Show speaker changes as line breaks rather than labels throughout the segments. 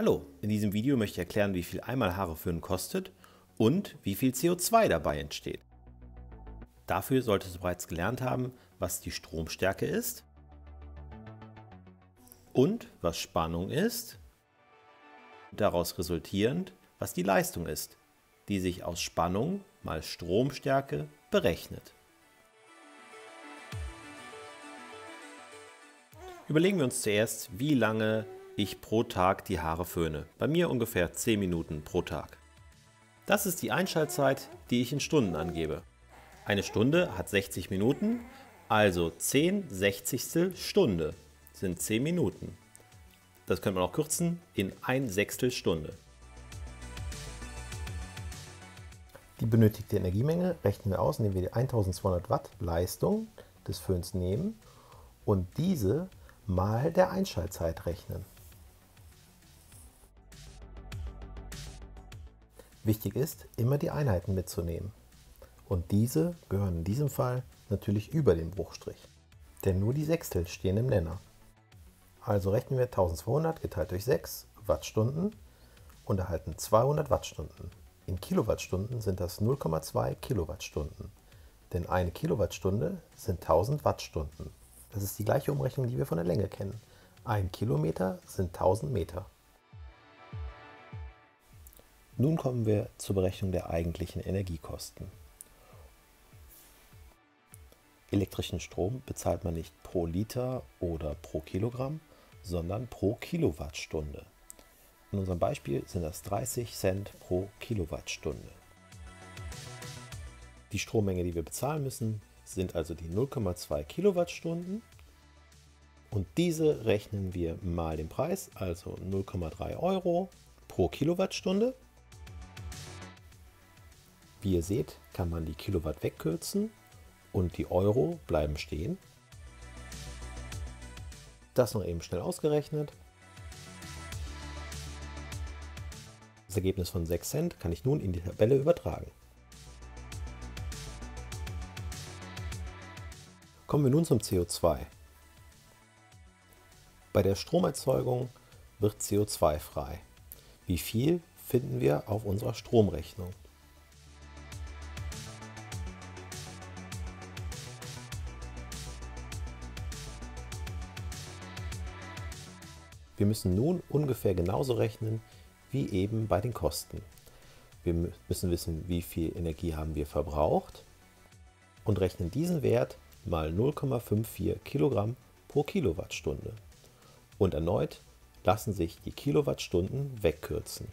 Hallo, in diesem Video möchte ich erklären, wie viel einmal Haare föhnen kostet und wie viel CO2 dabei entsteht. Dafür solltest du bereits gelernt haben, was die Stromstärke ist und was Spannung ist, daraus resultierend, was die Leistung ist, die sich aus Spannung mal Stromstärke berechnet. Überlegen wir uns zuerst, wie lange ich pro Tag die Haare föhne. Bei mir ungefähr 10 Minuten pro Tag. Das ist die Einschaltzeit, die ich in Stunden angebe. Eine Stunde hat 60 Minuten, also 10 Sechzigstel Stunde sind 10 Minuten. Das könnte man auch kürzen in 1 Sechstel Stunde.
Die benötigte Energiemenge rechnen wir aus, indem wir die 1200 Watt Leistung des Föhns nehmen und diese mal der Einschaltzeit rechnen. Wichtig ist, immer die Einheiten mitzunehmen. Und diese gehören in diesem Fall natürlich über dem Bruchstrich. Denn nur die Sechstel stehen im Nenner. Also rechnen wir 1200 geteilt durch 6 Wattstunden und erhalten 200 Wattstunden. In Kilowattstunden sind das 0,2 Kilowattstunden. Denn eine Kilowattstunde sind 1000 Wattstunden. Das ist die gleiche Umrechnung, die wir von der Länge kennen. Ein Kilometer sind 1000 Meter. Nun kommen wir zur Berechnung der eigentlichen Energiekosten. Elektrischen Strom bezahlt man nicht pro Liter oder pro Kilogramm, sondern pro Kilowattstunde. In unserem Beispiel sind das 30 Cent pro Kilowattstunde. Die Strommenge, die wir bezahlen müssen, sind also die 0,2 Kilowattstunden und diese rechnen wir mal den Preis, also 0,3 Euro pro Kilowattstunde. Wie ihr seht, kann man die Kilowatt wegkürzen und die Euro bleiben stehen. Das noch eben schnell ausgerechnet. Das Ergebnis von 6 Cent kann ich nun in die Tabelle übertragen. Kommen wir nun zum CO2. Bei der Stromerzeugung wird CO2 frei. Wie viel finden wir auf unserer Stromrechnung? Wir müssen nun ungefähr genauso rechnen wie eben bei den Kosten. Wir müssen wissen, wie viel Energie haben wir verbraucht und rechnen diesen Wert mal 0,54 Kilogramm pro Kilowattstunde. Und erneut lassen sich die Kilowattstunden wegkürzen.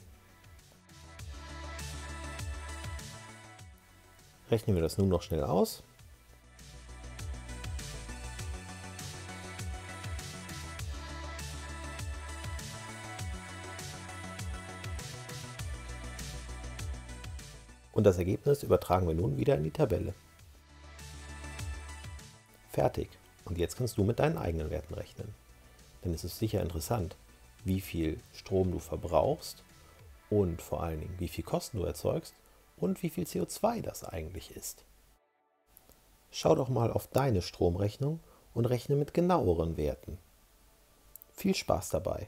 Rechnen wir das nun noch schnell aus. Und das Ergebnis übertragen wir nun wieder in die Tabelle. Fertig. Und jetzt kannst du mit deinen eigenen Werten rechnen. Denn es ist sicher interessant, wie viel Strom du verbrauchst und vor allen Dingen, wie viel Kosten du erzeugst und wie viel CO2 das eigentlich ist. Schau doch mal auf deine Stromrechnung und rechne mit genaueren Werten. Viel Spaß dabei!